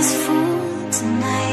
is full tonight.